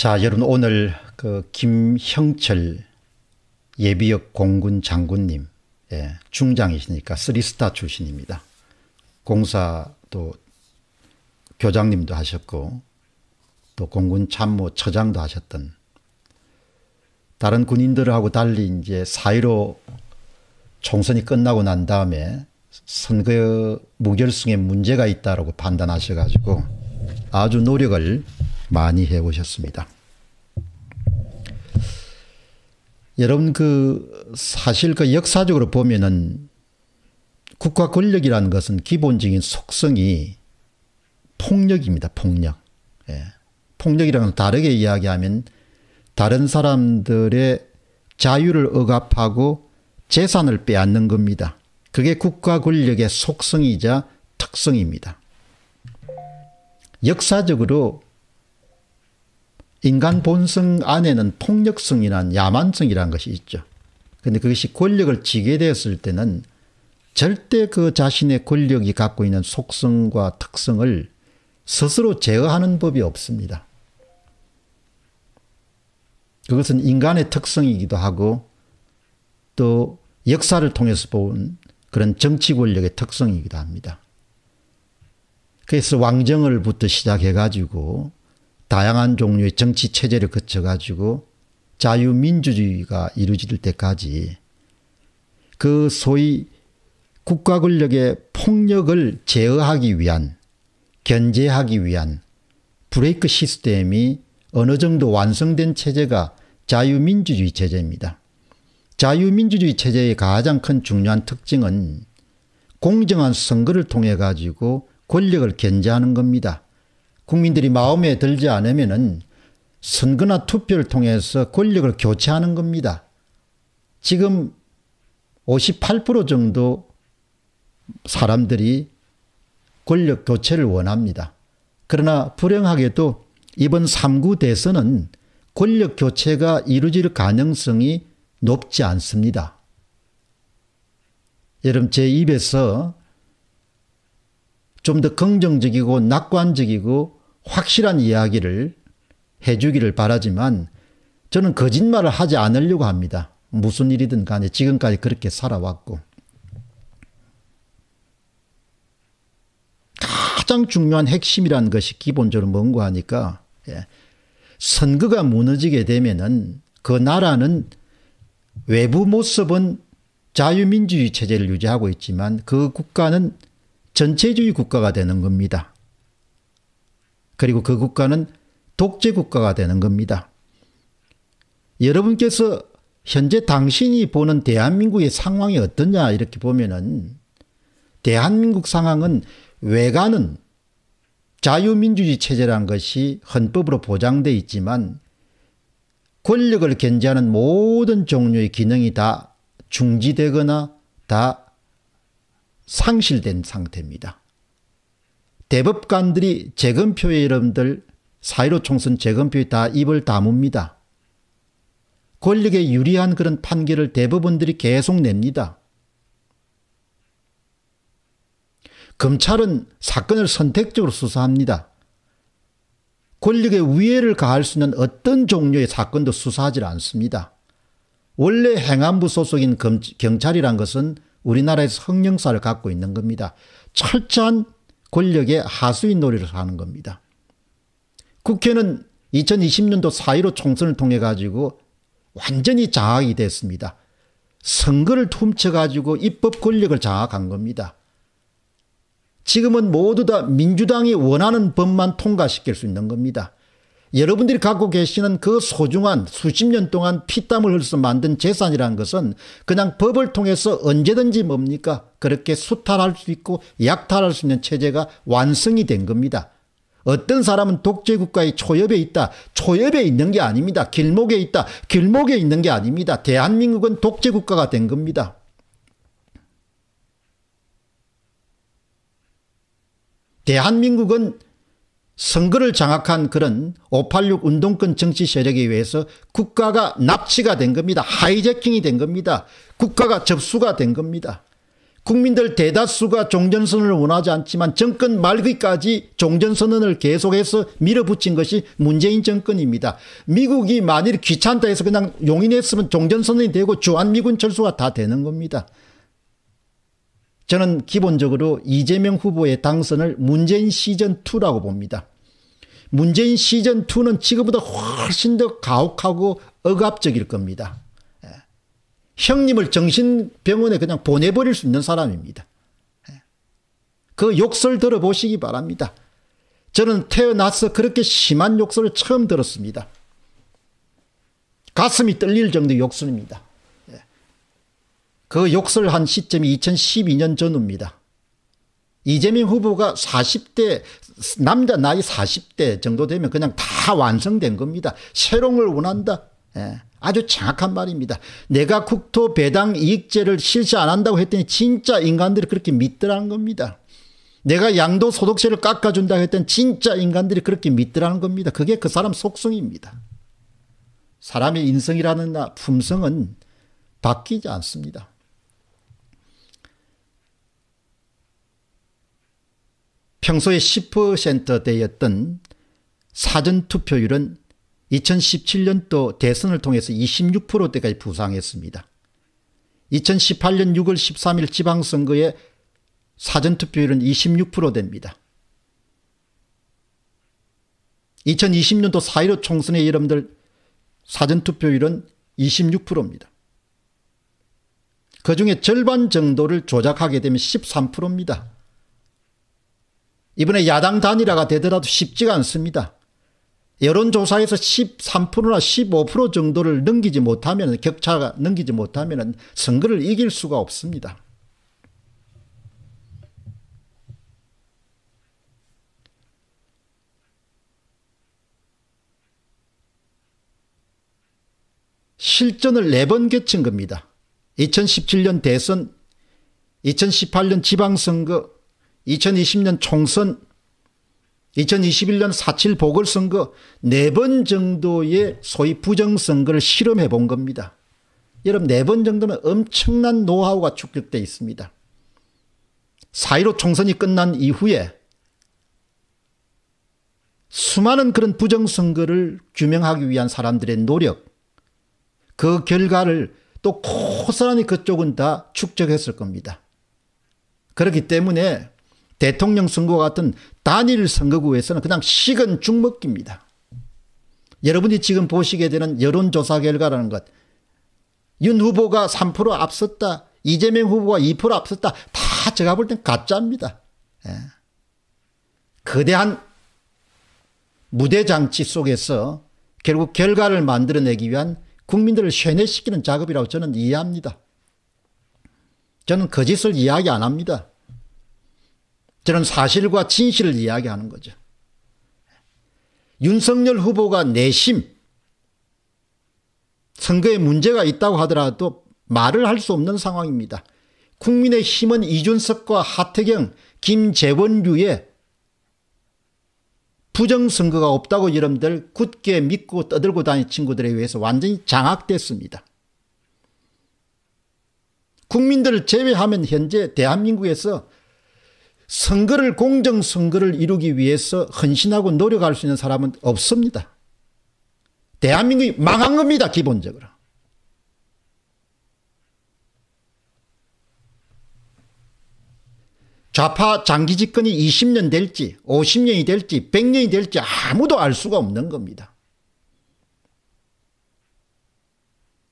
자, 여러분 오늘 그 김형철 예비역 공군 장군님 예, 중장이시니까 쓰리스타 출신입니다. 공사도 교장님도 하셨고 또 공군 참모 처장도 하셨던 다른 군인들하고 달리 이제 사이로 총선이 끝나고 난 다음에 선거 무결승에 문제가 있다라고 판단하셔 가지고 아주 노력을 많이 해오셨습니다. 여러분 그 사실 그 역사적으로 보면은 국가 권력이라는 것은 기본적인 속성이 폭력입니다. 폭력. 예. 폭력이랑은 다르게 이야기하면 다른 사람들의 자유를 억압하고 재산을 빼앗는 겁니다. 그게 국가 권력의 속성이자 특성입니다. 역사적으로 인간 본성 안에는 폭력성이란 야만성이라는 것이 있죠. 그런데 그것이 권력을 쥐게 되었을 때는 절대 그 자신의 권력이 갖고 있는 속성과 특성을 스스로 제어하는 법이 없습니다. 그것은 인간의 특성이기도 하고 또 역사를 통해서 본 그런 정치 권력의 특성이기도 합니다. 그래서 왕정을부터 시작해가지고 다양한 종류의 정치 체제를 거쳐 가지고 자유민주주의가 이루어질 때까지 그 소위 국가 권력의 폭력을 제어하기 위한 견제하기 위한 브레이크 시스템이 어느 정도 완성된 체제가 자유민주주의 체제입니다. 자유민주주의 체제의 가장 큰 중요한 특징은 공정한 선거를 통해 가지고 권력을 견제하는 겁니다. 국민들이 마음에 들지 않으면 선거나 투표를 통해서 권력을 교체하는 겁니다. 지금 58% 정도 사람들이 권력 교체를 원합니다. 그러나 불행하게도 이번 3구 대선은 권력 교체가 이루어질 가능성이 높지 않습니다. 여러분 제 입에서 좀 더 긍정적이고 낙관적이고 확실한 이야기를 해주기를 바라지만 저는 거짓말을 하지 않으려고 합니다. 무슨 일이든 간에 지금까지 그렇게 살아왔고 가장 중요한 핵심이라는 것이 기본적으로 뭔가 하니까 예. 선거가 무너지게 되면은 그 나라는 외부 모습은 자유민주주의 체제를 유지하고 있지만 그 국가는 전체주의 국가가 되는 겁니다. 그리고 그 국가는 독재 국가가 되는 겁니다. 여러분께서 현재 당신이 보는 대한민국의 상황이 어떠냐 이렇게 보면은 대한민국 상황은 외관은 자유민주주의 체제라는 것이 헌법으로 보장되어 있지만 권력을 견제하는 모든 종류의 기능이 다 중지되거나 다 상실된 상태입니다. 대법관들이 재검표에 여러분들 사이로 총선 재검표에 다 입을 다뭅니다. 권력에 유리한 그런 판결을 대법원들이 계속 냅니다. 검찰은 사건을 선택적으로 수사합니다. 권력의 위해를 가할 수 있는 어떤 종류의 사건도 수사하지 않습니다. 원래 행안부 소속인 검, 경찰이란 것은 우리나라에서 성령사를 갖고 있는 겁니다. 철저한 권력의 하수인 놀이를 하는 겁니다. 국회는 2020년도 4.15 총선을 통해 가지고 완전히 장악이 됐습니다. 선거를 훔쳐가지고 입법 권력을 장악한 겁니다. 지금은 모두 다 민주당이 원하는 법만 통과시킬 수 있는 겁니다. 여러분들이 갖고 계시는 그 소중한 수십 년 동안 피땀을 흘려서 만든 재산이라는 것은 그냥 법을 통해서 언제든지 뭡니까? 그렇게 수탈할 수 있고 약탈할 수 있는 체제가 완성이 된 겁니다. 어떤 사람은 독재국가의 초엽에 있다. 초엽에 있는 게 아닙니다. 길목에 있다. 길목에 있는 게 아닙니다. 대한민국은 독재국가가 된 겁니다. 대한민국은 선거를 장악한 그런 586 운동권 정치 세력에 의해서 국가가 납치가 된 겁니다. 하이제킹이 된 겁니다. 국가가 접수가 된 겁니다. 국민들 대다수가 종전선언을 원하지 않지만 정권 말기까지 종전선언을 계속해서 밀어붙인 것이 문재인 정권입니다. 미국이 만일 귀찮다 해서 그냥 용인했으면 종전선언이 되고 주한미군 철수가 다 되는 겁니다. 저는 기본적으로 이재명 후보의 당선을 문재인 시즌2라고 봅니다. 문재인 시즌2는 지금보다 훨씬 더 가혹하고 억압적일 겁니다. 형님을 정신병원에 그냥 보내버릴 수 있는 사람입니다. 그 욕설 들어보시기 바랍니다. 저는 태어나서 그렇게 심한 욕설을 처음 들었습니다. 가슴이 떨릴 정도의 욕설입니다. 그 욕설 한 시점이 2012년 전후입니다. 이재명 후보가 40대 남자 나이 40대 정도 되면 그냥 다 완성된 겁니다. 새롱을 원한다. 예. 아주 정확한 말입니다. 내가 국토 배당 이익제를 실시 안 한다고 했더니 진짜 인간들이 그렇게 믿더라는 겁니다. 내가 양도 소득세를 깎아준다고 했더니 진짜 인간들이 그렇게 믿더라는 겁니다. 그게 그 사람 속성입니다. 사람의 인성이라는 품성은 바뀌지 않습니다. 평소에 10%대였던 사전투표율은 2017년도 대선을 통해서 26%대까지 부상했습니다. 2018년 6월 13일 지방선거의 사전투표율은 26%됩니다. 2020년도 4.15 총선의 여러분들 사전투표율은 26%입니다. 그 중에 절반 정도를 조작하게 되면 13%입니다. 이번에 야당 단일화가 되더라도 쉽지가 않습니다. 여론조사에서 13%나 15% 정도를 넘기지 못하면 격차가 넘기지 못하면 선거를 이길 수가 없습니다. 실전을 네번 개친 겁니다. 2017년 대선, 2018년 지방선거, 2020년 총선, 2021년 4.7 보궐선거 네 번 정도의 소위 부정선거를 실험해 본 겁니다. 여러분 네 번 정도는 엄청난 노하우가 축적되어 있습니다. 4.15 총선이 끝난 이후에 수많은 그런 부정선거를 규명하기 위한 사람들의 노력 그 결과를 또 고스란히 그쪽은 다 축적했을 겁니다. 그렇기 때문에 대통령 선거 같은 단일 선거구에서는 그냥 식은 죽먹기입니다. 여러분이 지금 보시게 되는 여론조사 결과라는 것. 윤 후보가 3% 앞섰다. 이재명 후보가 2% 앞섰다. 다 제가 볼 땐 가짜입니다. 예. 거대한 무대 장치 속에서 결국 결과를 만들어내기 위한 국민들을 쇠뇌시키는 작업이라고 저는 이해합니다. 저는 거짓을 이야기 안 합니다. 저는 사실과 진실을 이야기하는 거죠. 윤석열 후보가 내심 선거에 문제가 있다고 하더라도 말을 할 수 없는 상황입니다. 국민의힘은 이준석과 하태경, 김재원류의 부정선거가 없다고 여러분들 굳게 믿고 떠들고 다니는 친구들에 의해서 완전히 장악됐습니다. 국민들을 제외하면 현재 대한민국에서 선거를 공정 선거를 이루기 위해서 헌신하고 노력할 수 있는 사람은 없습니다. 대한민국이 망한 겁니다. 기본적으로. 좌파 장기 집권이 20년 될지 50년이 될지 100년이 될지 아무도 알 수가 없는 겁니다.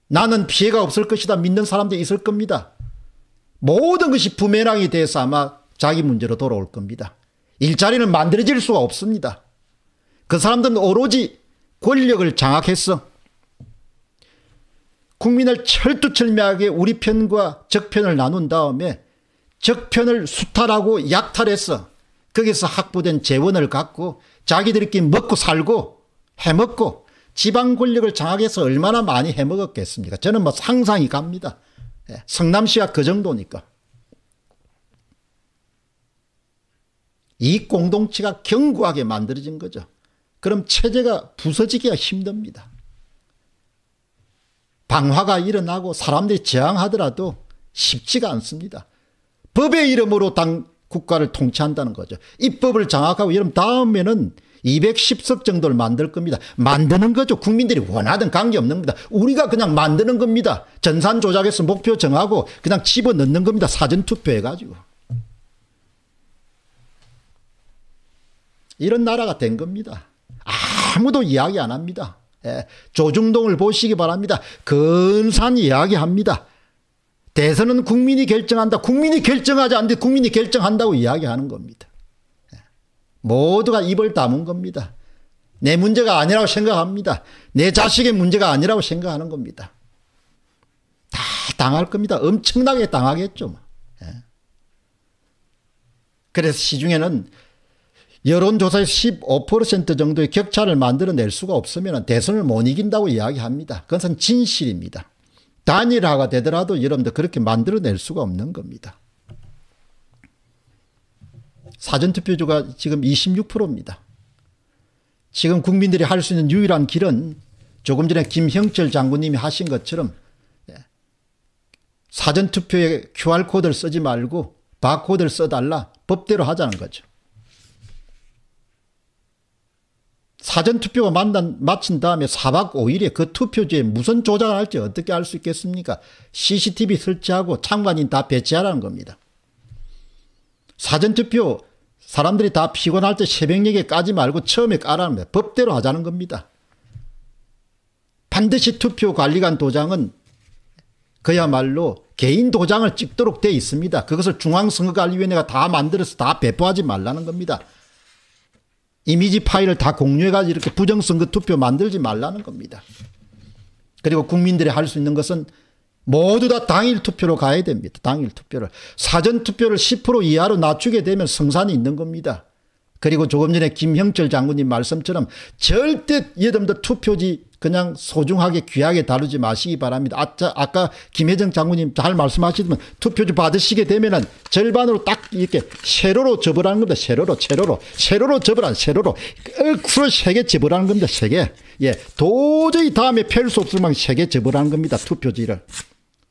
나는 피해가 없을 것이다 믿는 사람들이 있을 겁니다. 모든 것이 부메랑이 돼서 아마 자기 문제로 돌아올 겁니다. 일자리는 만들어질 수가 없습니다. 그 사람들은 오로지 권력을 장악해서 국민을 철두철미하게 우리 편과 적편을 나눈 다음에 적편을 수탈하고 약탈해서 거기서 확보된 재원을 갖고 자기들끼리 먹고 살고 해먹고 지방 권력을 장악해서 얼마나 많이 해먹었겠습니까? 저는 뭐 상상이 갑니다. 예, 성남시가 그 정도니까. 이 공동체가 견고하게 만들어진 거죠. 그럼 체제가 부서지기가 힘듭니다. 방화가 일어나고 사람들이 저항하더라도 쉽지가 않습니다. 법의 이름으로 당 국가를 통치한다는 거죠. 입법을 장악하고 이런 다음에는 210석 정도를 만들 겁니다. 만드는 거죠. 국민들이 원하든 관계없는 겁니다. 우리가 그냥 만드는 겁니다. 전산 조작해서 목표 정하고 그냥 집어넣는 겁니다. 사전투표해가지고. 이런 나라가 된 겁니다. 아무도 이야기 안 합니다. 예, 조중동을 보시기 바랍니다. 근사한 이야기합니다. 대선은 국민이 결정한다. 국민이 결정하지 않는데 국민이 결정한다고 이야기하는 겁니다. 예, 모두가 입을 다문 겁니다. 내 문제가 아니라고 생각합니다. 내 자식의 문제가 아니라고 생각하는 겁니다. 다 당할 겁니다. 엄청나게 당하겠죠. 뭐. 예. 그래서 시중에는 여론조사의 15% 정도의 격차를 만들어낼 수가 없으면 대선을 못 이긴다고 이야기합니다. 그것은 진실입니다. 단일화가 되더라도 여러분들 그렇게 만들어낼 수가 없는 겁니다. 사전투표주가 지금 26%입니다. 지금 국민들이 할 수 있는 유일한 길은 조금 전에 김형철 장군님이 하신 것처럼 예, 사전투표에 QR코드를 쓰지 말고 바코드를 써달라 법대로 하자는 거죠. 사전투표가 만난, 마친 다음에 4박 5일에 그 투표지에 무슨 조작을 할지 어떻게 알 수 있겠습니까? CCTV 설치하고 참관인 다 배치하라는 겁니다. 사전투표 사람들이 다 피곤할 때 새벽녘에 까지 말고 처음에 까라는 겁니다. 법대로 하자는 겁니다. 반드시 투표관리관 도장은 그야말로 개인 도장을 찍도록 돼 있습니다. 그것을 중앙선거관리위원회가 다 만들어서 다 배포하지 말라는 겁니다. 이미지 파일을 다 공유해가지고 이렇게 부정선거 투표 만들지 말라는 겁니다. 그리고 국민들이 할 수 있는 것은 모두 다 당일 투표로 가야 됩니다. 당일 투표를. 사전 투표를 10% 이하로 낮추게 되면 성산이 있는 겁니다. 그리고 조금 전에 김형철 장군님 말씀처럼 절대 여러분들 투표지 그냥 소중하게 귀하게 다루지 마시기 바랍니다. 아까, 아까 김혜정 장군님 잘 말씀하시지만 투표지 받으시게 되면은 절반으로 딱 이렇게 세로로 접으라는 겁니다. 세로로, 세로로, 세로로 접으라, 세로로. 얼굴을 세개 접으라는 겁니다. 세 개. 예. 도저히 다음에 펼 수 없을 만큼 세개 접으라는 겁니다. 투표지를.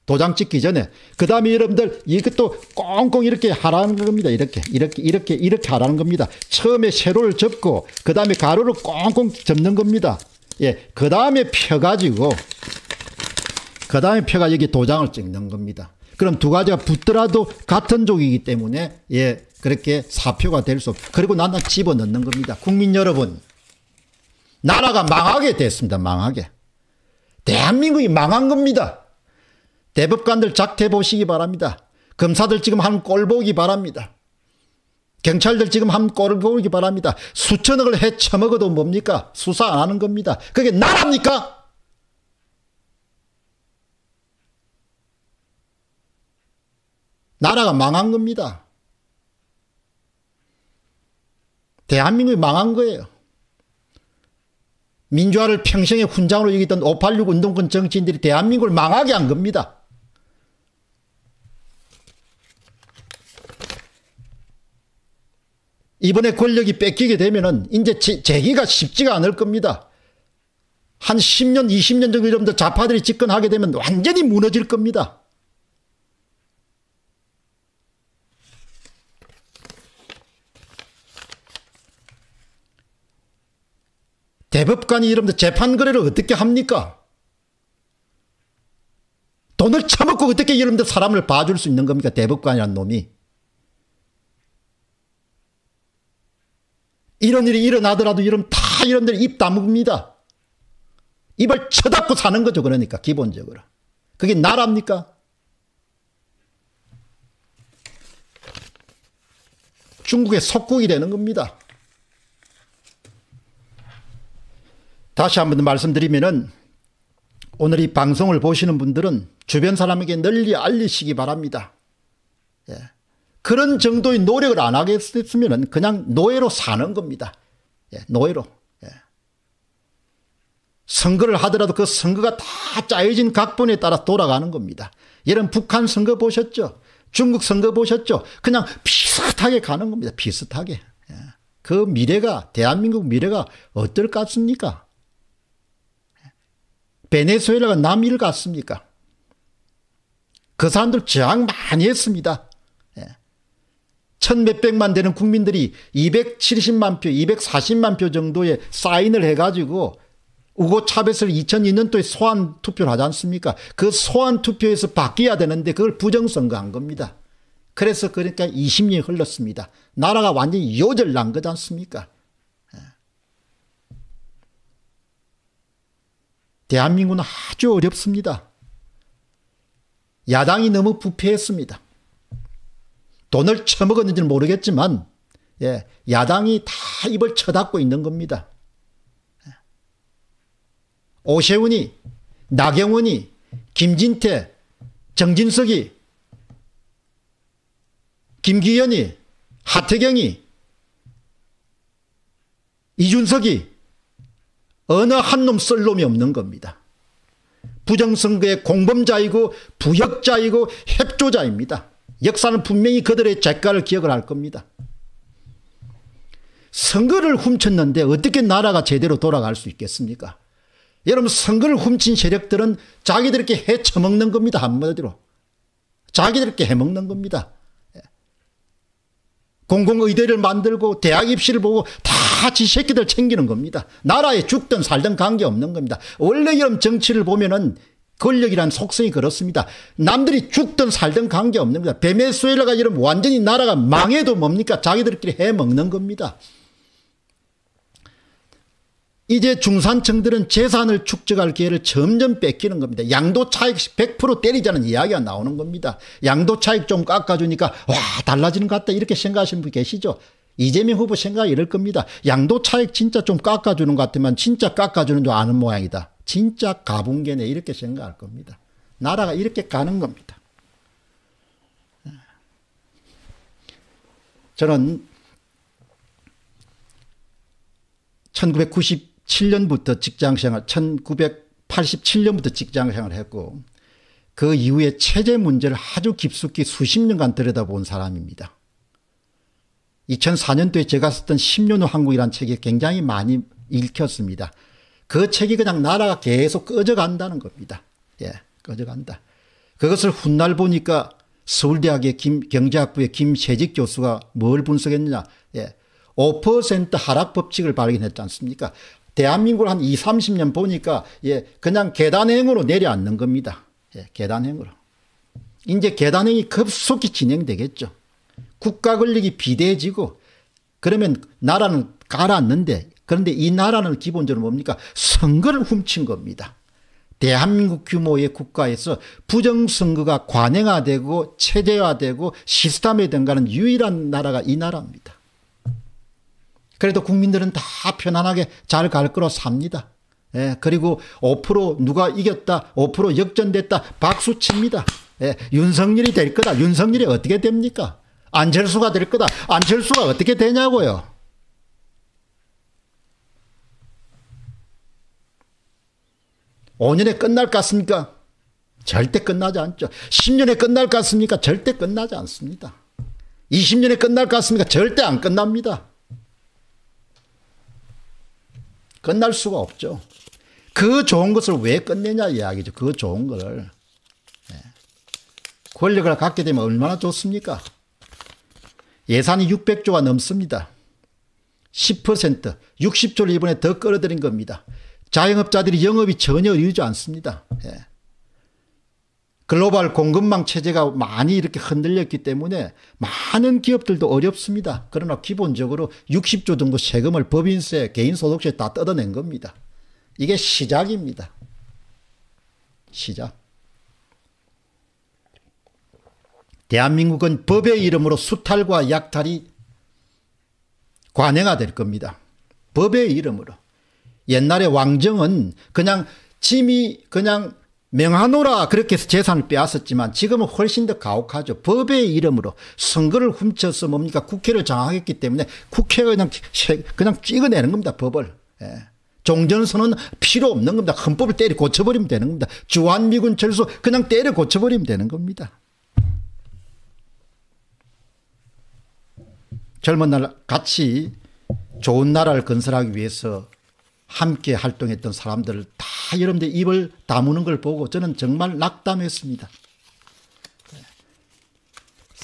도장 찍기 전에. 그 다음에 여러분들 이것도 꽁꽁 이렇게 하라는 겁니다. 이렇게, 이렇게, 이렇게, 이렇게 하라는 겁니다. 처음에 세로를 접고 그 다음에 가로를 꽁꽁 접는 겁니다. 예, 그 다음에 펴가지고, 그 다음에 펴가 여기 도장을 찍는 겁니다. 그럼 두 가지가 붙더라도 같은 족이기 때문에, 예, 그렇게 사표가 될 수 없, 그리고 나는 집어 넣는 겁니다. 국민 여러분. 나라가 망하게 됐습니다. 망하게. 대한민국이 망한 겁니다. 대법관들 작태 보시기 바랍니다. 검사들 지금 한 꼴 보기 바랍니다. 경찰들 지금 한 꼴을 보기 바랍니다. 수천억을 해쳐먹어도 뭡니까? 수사 안 하는 겁니다. 그게 나랍니까? 나라가 망한 겁니다. 대한민국이 망한 거예요. 민주화를 평생의 훈장으로 여기던 586 운동권 정치인들이 대한민국을 망하게 한 겁니다. 이번에 권력이 뺏기게 되면은 이제 재기가 쉽지가 않을 겁니다. 한 10년, 20년 정도 여러분들 좌파들이 집권하게 되면 완전히 무너질 겁니다. 대법관이 여러분들 재판 거래를 어떻게 합니까? 돈을 처먹고 어떻게 여러분들 사람을 봐줄 수 있는 겁니까? 대법관이란 놈이. 이런 일이 일어나더라도 이런 다 이런들 입 다뭅니다. 입을 쳐닫고 사는 거죠. 그러니까 기본적으로. 그게 나랍니까? 중국의 속국이 되는 겁니다. 다시 한 번 말씀드리면은 오늘 이 방송을 보시는 분들은 주변 사람에게 널리 알리시기 바랍니다. 예. 그런 정도의 노력을 안 하겠으면 그냥 노예로 사는 겁니다. 예, 노예로. 예. 선거를 하더라도 그 선거가 다 짜여진 각본에 따라 돌아가는 겁니다. 예를 북한 선거 보셨죠? 중국 선거 보셨죠? 그냥 비슷하게 가는 겁니다. 비슷하게. 예. 그 미래가 대한민국 미래가 어떨 것 같습니까? 예. 베네수엘라가 남일 같습니까? 그 사람들 저항 많이 했습니다. 예. 천 몇백만 되는 국민들이 270만 표, 240만 표 정도의 사인을 해가지고 우고 차베스를 2002년도에 소환 투표를 하지 않습니까? 그 소환 투표에서 바뀌어야 되는데 그걸 부정선거한 겁니다. 그래서 그러니까 20년이 흘렀습니다. 나라가 완전히 요절난 거지 않습니까? 예. 대한민국은 아주 어렵습니다. 야당이 너무 부패했습니다. 돈을 처먹었는지는 모르겠지만 예, 야당이 다 입을 쳐닫고 있는 겁니다. 오세훈이 나경원이 김진태 정진석이 김기현이 하태경이 이준석이 어느 한 놈 쓸 놈이 없는 겁니다. 부정선거의 공범자이고 부역자이고 협조자입니다. 역사는 분명히 그들의 죄가를 기억을 할 겁니다. 선거를 훔쳤는데 어떻게 나라가 제대로 돌아갈 수 있겠습니까? 여러분 선거를 훔친 세력들은 자기들께 해쳐먹는 겁니다. 한마디로. 자기들께 해먹는 겁니다. 공공의대를 만들고 대학 입시를 보고 다 지 새끼들 챙기는 겁니다. 나라에 죽든 살든 관계없는 겁니다. 원래 이런 정치를 보면은 권력이란 속성이 그렇습니다. 남들이 죽든 살든 관계없는 겁니다. 베네수엘라가 이러면 완전히 나라가 망해도 뭡니까? 자기들끼리 해먹는 겁니다. 이제 중산층들은 재산을 축적할 기회를 점점 뺏기는 겁니다. 양도 차익 100% 때리자는 이야기가 나오는 겁니다. 양도 차익 좀 깎아주니까 와 달라지는 것 같다 이렇게 생각하시는 분 계시죠. 이재명 후보 생각이 이럴 겁니다. 양도 차익 진짜 좀 깎아주는 것 같으면 진짜 깎아주는 줄 아는 모양이다. 진짜 가붕개네 이렇게 생각할 겁니다. 나라가 이렇게 가는 겁니다. 저는 1990 7년부터 직장생활 1987년부터 직장생활을 했고 그 이후에 체제 문제를 아주 깊숙이 수십 년간 들여다본 사람입니다. 2004년도에 제가 썼던 10년 후 한국이라는 책이 굉장히 많이 읽혔습니다. 그 책이 그냥 나라가 계속 꺼져간다는 겁니다. 예, 꺼져간다. 그것을 훗날 보니까 서울대학의 김, 경제학부의 김세직 교수가 뭘 분석했느냐. 예, 5% 하락 법칙을 발견했지 않습니까? 대한민국을 한 20, 30년 보니까 예, 그냥 계단행으로 내려앉는 겁니다. 예, 계단행으로. 이제 계단행이 급속히 진행되겠죠. 국가 권력이 비대해지고 그러면 나라는 가라앉는데 그런데 이 나라는 기본적으로 뭡니까? 선거를 훔친 겁니다. 대한민국 규모의 국가에서 부정선거가 관행화되고 체제화되고 시스템화된 유일한 나라가 이 나라입니다. 그래도 국민들은 다 편안하게 잘 갈 거로 삽니다. 예, 그리고 5% 누가 이겼다, 5% 역전됐다, 박수 칩니다. 예, 윤석열이 될 거다. 윤석열이 어떻게 됩니까? 안철수가 될 거다. 안철수가 어떻게 되냐고요. (5년에) 끝날 것 같습니까? 절대 끝나지 않죠. (10년에) 끝날 것 같습니까? 절대 끝나지 않습니다. (20년에) 끝날 것 같습니까? 절대 안 끝납니다. 끝날 수가 없죠. 그 좋은 것을 왜 끝내냐 이야기죠. 그 좋은 거를. 네. 권력을 갖게 되면 얼마나 좋습니까? 예산이 600조가 넘습니다. 10% 60조를 이번에 더 끌어들인 겁니다. 자영업자들이 영업이 전혀 이루지 않습니다. 예. 글로벌 공급망 체제가 많이 이렇게 흔들렸기 때문에 많은 기업들도 어렵습니다. 그러나 기본적으로 60조 정도 세금을 법인세, 개인소득세 다 뜯어낸 겁니다. 이게 시작입니다. 시작. 대한민국은 법의 이름으로 수탈과 약탈이 관행화될 겁니다. 법의 이름으로. 옛날에 왕정은 그냥 짐이 그냥 명하노라 그렇게 해서 재산을 빼앗았지만 지금은 훨씬 더 가혹하죠. 법의 이름으로 선거를 훔쳐서 뭡니까 국회를 장악했기 때문에 국회가 그냥 그냥 찍어내는 겁니다. 법을. 예. 종전선언 필요 없는 겁니다. 헌법을 때려 고쳐버리면 되는 겁니다. 주한미군 철수 그냥 때려 고쳐버리면 되는 겁니다. 젊은 날 같이 좋은 나라를 건설하기 위해서 함께 활동했던 사람들을 다 여러분들 입을 다무는 걸 보고 저는 정말 낙담했습니다.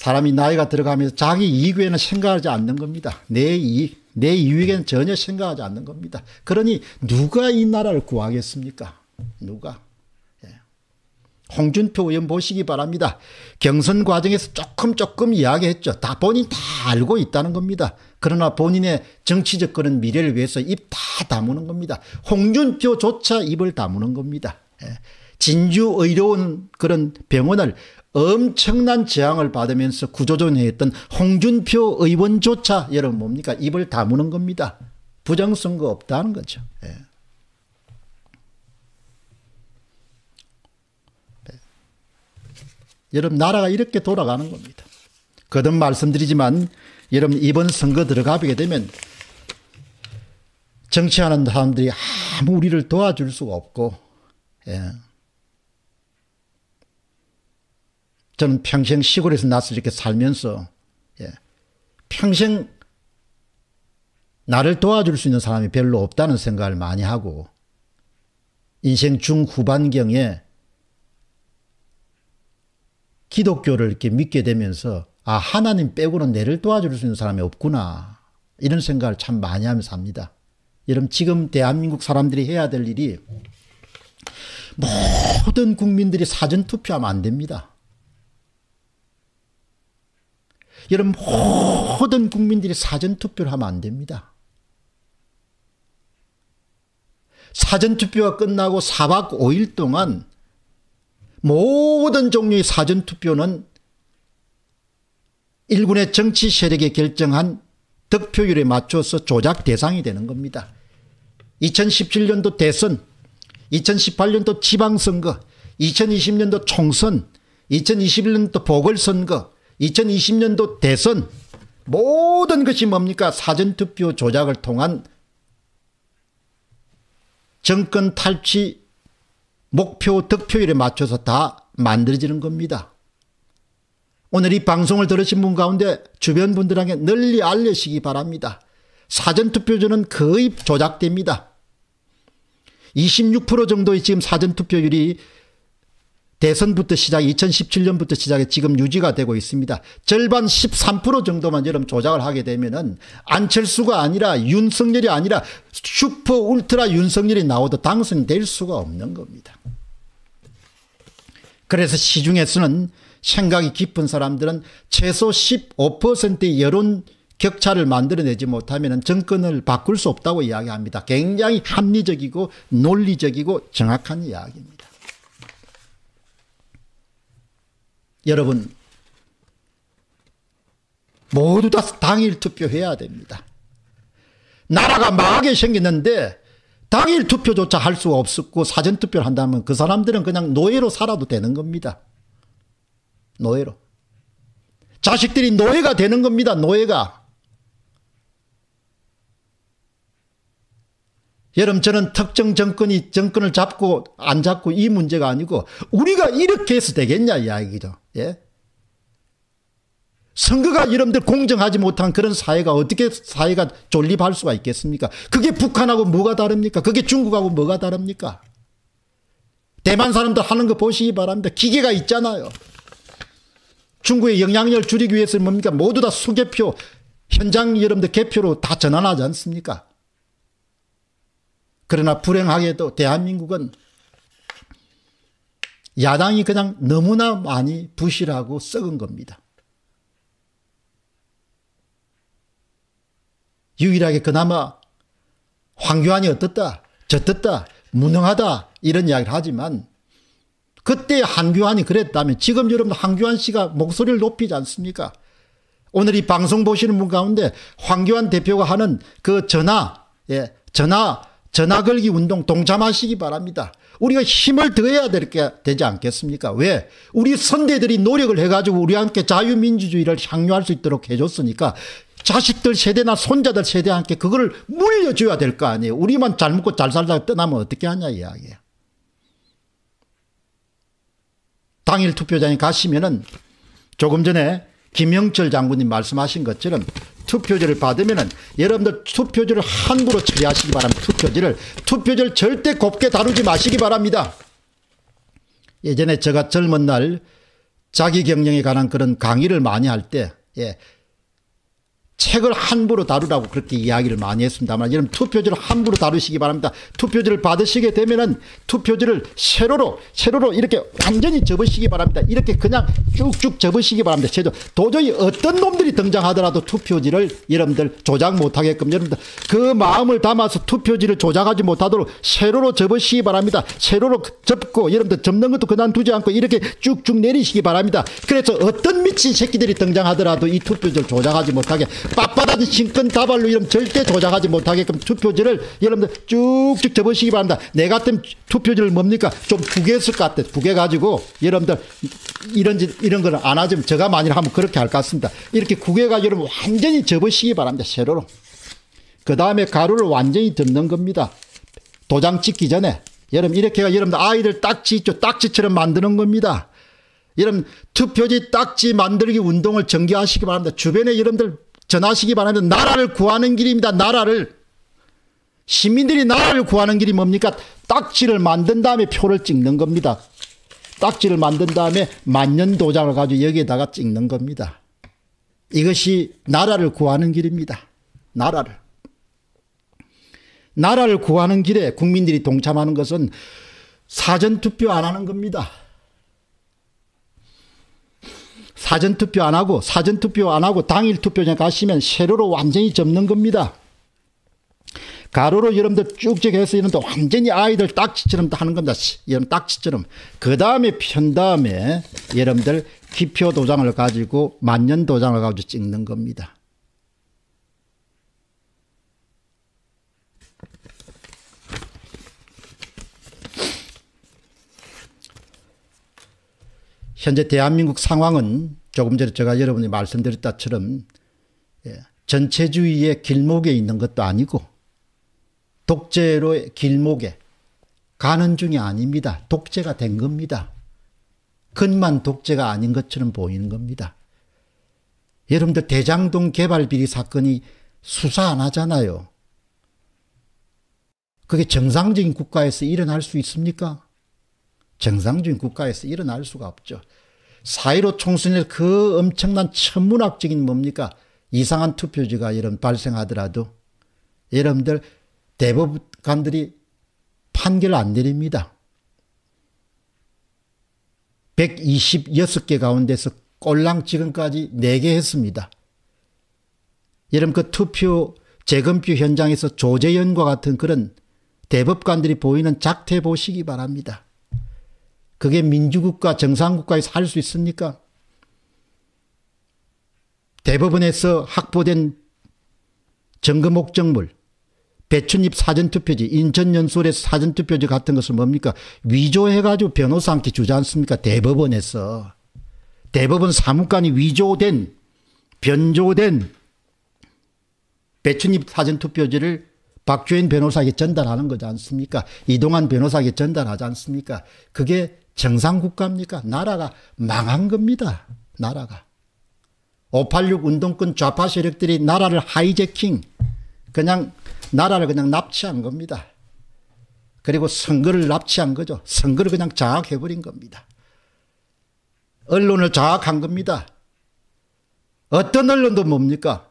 사람이 나이가 들어가면서 자기 이익에는 생각하지 않는 겁니다. 내 이익, 내 이익에는 전혀 생각하지 않는 겁니다. 그러니 누가 이 나라를 구하겠습니까? 누가? 예. 홍준표 의원 보시기 바랍니다. 경선 과정에서 조금 조금 이야기했죠. 다 본인 다 알고 있다는 겁니다. 그러나 본인의 정치적 그런 미래를 위해서 입 다 다무는 겁니다. 홍준표조차 입을 다무는 겁니다. 예. 진주 의료원 그런 병원을 엄청난 재앙을 받으면서 구조조정했던 홍준표 의원조차 여러분 뭡니까 입을 다무는 겁니다. 부정선거 없다는 거죠. 예. 네. 여러분 나라가 이렇게 돌아가는 겁니다. 거듭 말씀드리지만 여러분 이번 선거 들어가게 되면 정치하는 사람들이 아무 우리를 도와줄 수가 없고 예. 저는 평생 시골에서 나서 이렇게 살면서 예. 평생 나를 도와줄 수 있는 사람이 별로 없다는 생각을 많이 하고 인생 중후반경에 기독교를 이렇게 믿게 되면서 아 하나님 빼고는 내를 도와줄 수 있는 사람이 없구나 이런 생각을 참 많이 하면서 삽니다. 여러분 지금 대한민국 사람들이 해야 될 일이 모든 국민들이 사전투표하면 안 됩니다. 여러분 모든 국민들이 사전투표를 하면 안 됩니다. 사전투표가 끝나고 4박 5일 동안 모든 종류의 사전투표는 일군의 정치 세력에 결정한 득표율에 맞춰서 조작 대상이 되는 겁니다. 2017년도 대선, 2018년도 지방선거, 2020년도 총선, 2021년도 보궐선거, 2020년도 대선 모든 것이 뭡니까 사전투표 조작을 통한 정권 탈취 목표 득표율에 맞춰서 다 만들어지는 겁니다. 오늘 이 방송을 들으신 분 가운데 주변 분들에게 널리 알려시기 바랍니다. 사전투표제는 거의 조작됩니다. 26% 정도의 지금 사전투표율이 대선부터 시작 2017년부터 시작해 지금 유지가 되고 있습니다. 절반 13% 정도만 여러분 조작을 하게 되면은 안철수가 아니라 윤석열이 아니라 슈퍼 울트라 윤석열이 나오도 당선될 수가 없는 겁니다. 그래서 시중에서는 생각이 깊은 사람들은 최소 15%의 여론 격차를 만들어내지 못하면 정권을 바꿀 수 없다고 이야기합니다. 굉장히 합리적이고 논리적이고 정확한 이야기입니다. 여러분 모두 다 당일 투표해야 됩니다. 나라가 망하게 생겼는데 당일 투표조차 할 수 없었고 사전투표를 한다면 그 사람들은 그냥 노예로 살아도 되는 겁니다. 노예로. 자식들이 노예가 되는 겁니다. 노예가. 여러분 저는 특정 정권이 정권을 잡고 안 잡고 이 문제가 아니고 우리가 이렇게 해서 되겠냐 이야기죠. 예? 선거가 여러분들 공정하지 못한 그런 사회가 어떻게 사회가 존립할 수가 있겠습니까? 그게 북한하고 뭐가 다릅니까? 그게 중국하고 뭐가 다릅니까? 대만 사람들 하는 거 보시기 바랍니다. 기계가 있잖아요. 중국의 영향력을 줄이기 위해서 뭡니까? 모두 다 수개표, 현장 여러분들 개표로 다 전환하지 않습니까? 그러나 불행하게도 대한민국은 야당이 그냥 너무나 많이 부실하고 썩은 겁니다. 유일하게 그나마 황교안이 어떻다 저떻다 무능하다 이런 이야기를 하지만 그때 한교안이 그랬다면 지금 여러분 한교안 씨가 목소리를 높이지 않습니까 오늘 이 방송 보시는 분 가운데 황교안 대표가 하는 그 전화 예, 전화 전화 걸기 운동 동참하시기 바랍니다. 우리가 힘을 더해야 될 게 되지 않겠습니까? 왜? 우리 선대들이 노력을 해가지고 우리 함께 자유민주주의를 향유할 수 있도록 해줬으니까 자식들 세대나 손자들 세대와 함께 그거를 물려줘야 될 거 아니에요. 우리만 잘 먹고 잘 살다가 떠나면 어떻게 하냐 이야기예요. 당일 투표장에 가시면은 조금 전에 김영철 장군님 말씀하신 것처럼 투표지를 받으면 여러분들 투표지를 함부로 처리하시기 바랍니다. 투표지를. 투표지를 절대 곱게 다루지 마시기 바랍니다. 예전에 제가 젊은 날 자기 경영에 관한 그런 강의를 많이 할 때, 예, 책을 함부로 다루라고 그렇게 이야기를 많이 했습니다만 여러분 투표지를 함부로 다루시기 바랍니다. 투표지를 받으시게 되면은 투표지를 세로로 세로로 이렇게 완전히 접으시기 바랍니다. 이렇게 그냥 쭉쭉 접으시기 바랍니다. 세조 도저히 어떤 놈들이 등장하더라도 투표지를 여러분들 조작 못하게끔 여러분들 그 마음을 담아서 투표지를 조작하지 못하도록 세로로 접으시기 바랍니다. 세로로 접고 여러분들 접는 것도 그냥 두지 않고 이렇게 쭉쭉 내리시기 바랍니다. 그래서 어떤 미친 새끼들이 등장하더라도 이 투표지를 조작하지 못하게 빳빳한 신권 다발로 이러면 절대 조작하지 못하게끔 투표지를 여러분들 쭉쭉 접으시기 바랍니다. 내 같은 투표지를 뭡니까? 좀 구겼을 것 같아. 구겨가지고 여러분들 이런, 이런 거는 안 하지만 제가 만일 하면 그렇게 할 것 같습니다. 이렇게 구겨가지고 여러분 완전히 접으시기 바랍니다. 세로로. 그 다음에 가루를 완전히 덮는 겁니다. 도장 찍기 전에. 여러분 이렇게 여러분들 아이들 딱지 있죠. 딱지처럼 만드는 겁니다. 여러분 투표지 딱지 만들기 운동을 전개하시기 바랍니다. 주변에 여러분들 전하시기 바랍니다. 나라를 구하는 길입니다. 나라를. 시민들이 나라를 구하는 길이 뭡니까? 딱지를 만든 다음에 표를 찍는 겁니다. 딱지를 만든 다음에 만년 도장을 가지고 여기에다가 찍는 겁니다. 이것이 나라를 구하는 길입니다. 나라를. 나라를 구하는 길에 국민들이 동참하는 것은 사전투표 안 하는 겁니다. 사전투표 안 하고 사전투표 안 하고 당일 투표장 가시면 세로로 완전히 접는 겁니다. 가로로 여러분들 쭉쭉 해서 여러분들 완전히 아이들 딱지처럼 하는 겁니다. 여러분 딱지처럼. 그 다음에 편 다음에 여러분들 기표 도장을 가지고 만년 도장을 가지고 찍는 겁니다. 현재 대한민국 상황은 조금 전에 제가 여러분이 말씀드렸다처럼 예, 전체주의의 길목에 있는 것도 아니고 독재로의 길목에 가는 중이 아닙니다. 독재가 된 겁니다. 근만 독재가 아닌 것처럼 보이는 겁니다. 여러분들 대장동 개발 비리 사건이 수사 안 하잖아요. 그게 정상적인 국가에서 일어날 수 있습니까? 정상적인 국가에서 일어날 수가 없죠. 4.15 총선에서 그 엄청난 천문학적인 뭡니까? 이상한 투표지가 이런 발생하더라도 여러분들 대법관들이 판결 안 내립니다. 126개 가운데서 꼴랑 지금까지 4개 했습니다. 여러분 그 투표 재검표 현장에서 조재현과 같은 그런 대법관들이 보이는 작태 보시기 바랍니다. 그게 민주국가 정상국가에서 할 수 있습니까? 대법원에서 확보된 목적물, 배춧잎 사전투표지, 인천연수원에서 사전투표지 같은 것을 뭡니까? 위조해가지고 변호사한테 주지 않습니까? 대법원에서. 대법원 사무관이 위조된, 변조된 배춧잎 사전투표지를 박주인 변호사에게 전달하는 거지 않습니까? 이동환 변호사에게 전달하지 않습니까? 그게 정상국가입니까? 나라가 망한 겁니다. 나라가. 586 운동권 좌파 세력들이 나라를 하이제킹, 그냥 나라를 그냥 납치한 겁니다. 그리고 선거를 납치한 거죠. 선거를 그냥 장악해버린 겁니다. 언론을 장악한 겁니다. 어떤 언론도 뭡니까?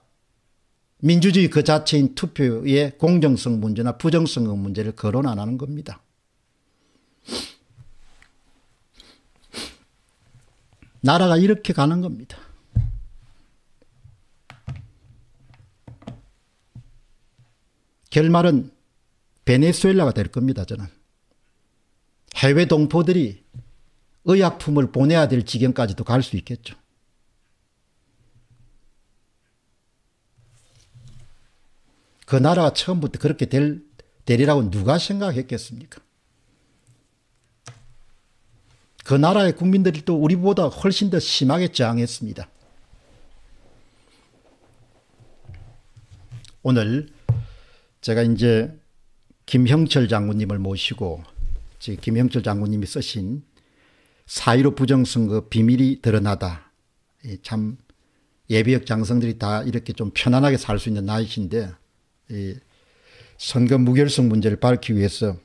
민주주의 그 자체인 투표의 공정성 문제나 부정성 문제를 거론 안 하는 겁니다. 나라가 이렇게 가는 겁니다. 결말은 베네수엘라가 될 겁니다. 저는. 해외 동포들이 의약품을 보내야 될 지경까지도 갈 수 있겠죠. 그 나라가 처음부터 그렇게 될, 되리라고 누가 생각했겠습니까? 그 나라의 국민들이 또 우리보다 훨씬 더 심하게 저항했습니다. 오늘 제가 이제 김형철 장군님을 모시고 김형철 장군님이 쓰신 4.15 부정선거 비밀이 드러나다. 참 예비역 장성들이 다 이렇게 좀 편안하게 살 수 있는 나이신데 선거 무결성 문제를 밝히기 위해서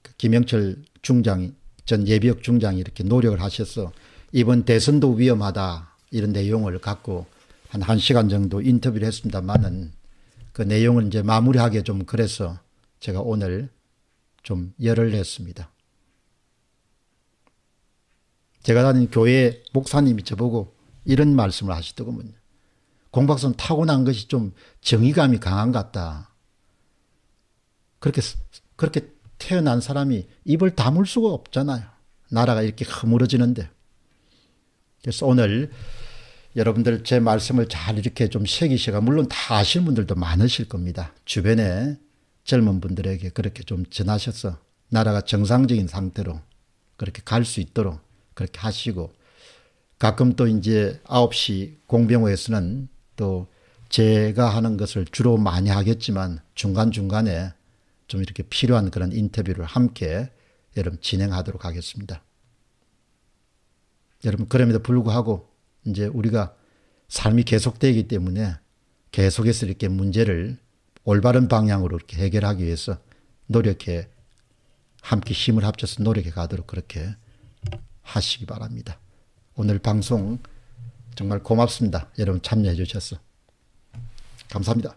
그 김영철 중장이 전 예비역 중장이 이렇게 노력을 하셔서 이번 대선도 위험하다 이런 내용을 갖고 한 1시간 정도 인터뷰를 했습니다만은 그 내용을 이제 마무리하게 좀 그래서 제가 오늘 좀 열을 냈습니다. 제가 다니는 교회 목사님이 저보고 이런 말씀을 하시더군요. 공박선 타고난 것이 좀 정의감이 강한 것 같다. 그렇게, 그렇게 태어난 사람이 입을 다물 수가 없잖아요. 나라가 이렇게 허물어지는데. 그래서 오늘 여러분들 제 말씀을 잘 이렇게 좀 새기시가 물론 다 아시는 분들도 많으실 겁니다. 주변에 젊은 분들에게 그렇게 좀 전하셔서 나라가 정상적인 상태로 그렇게 갈 수 있도록 그렇게 하시고 가끔 또 이제 9시 공병호에서는 또 제가 하는 것을 주로 많이 하겠지만 중간중간에 좀 이렇게 필요한 그런 인터뷰를 함께 여러분 진행하도록 하겠습니다. 여러분 그럼에도 불구하고 이제 우리가 삶이 계속되기 때문에 계속해서 이렇게 문제를 올바른 방향으로 이렇게 해결하기 위해서 노력해 함께 힘을 합쳐서 노력해 가도록 그렇게 하시기 바랍니다. 오늘 방송 정말 고맙습니다. 여러분 참여해 주셔서 감사합니다.